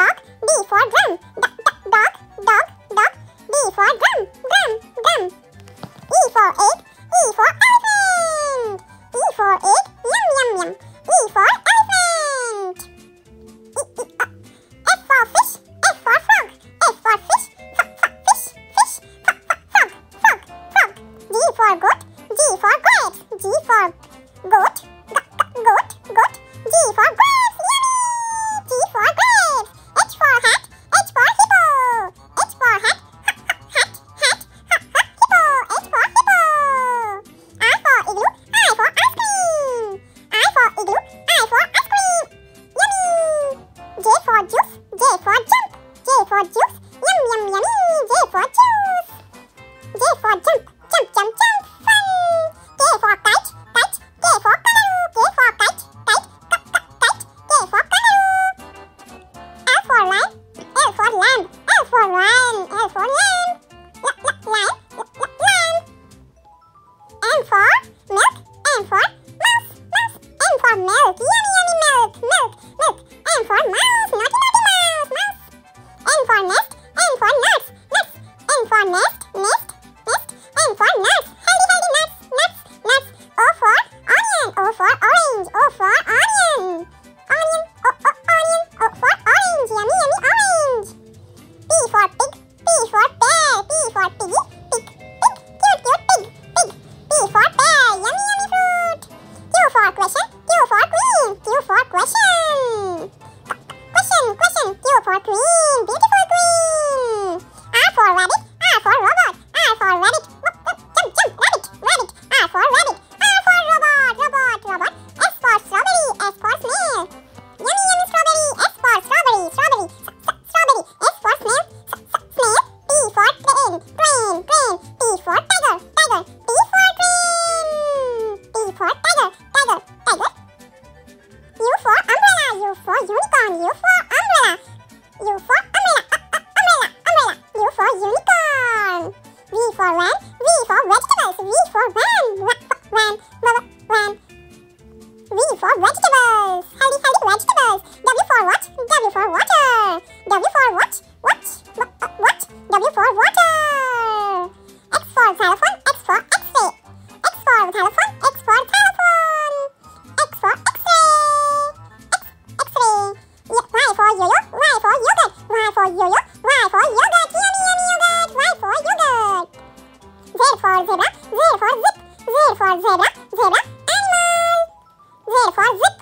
dog, D for drum. D dog, dog, dog. D for drum, drum, drum. E for egg, E for elephant. E for egg, yum, yum, yum. E for elephant. E, e, uh, F for fish, F for frog. F for fish, f, f, fish, fish, f, f, frog, frog, frog. G for goat, G for goat. G for goat. for lion, L for lamb, lion, lion. M for milk, M for mouse, mouse, M for milky, for tiger, tiger. U for umbrella, U for unicorn, U for umbrella. U for umbrella, uh, uh, umbrella, umbrella. U for unicorn. V for van, V for vegetables, V for van, van, van, van. V for vegetables, healthy, healthy vegetables. W for what? W for water. W for what? for zebra, Z for zip, Z for zebra, zebra animal. Z for zip.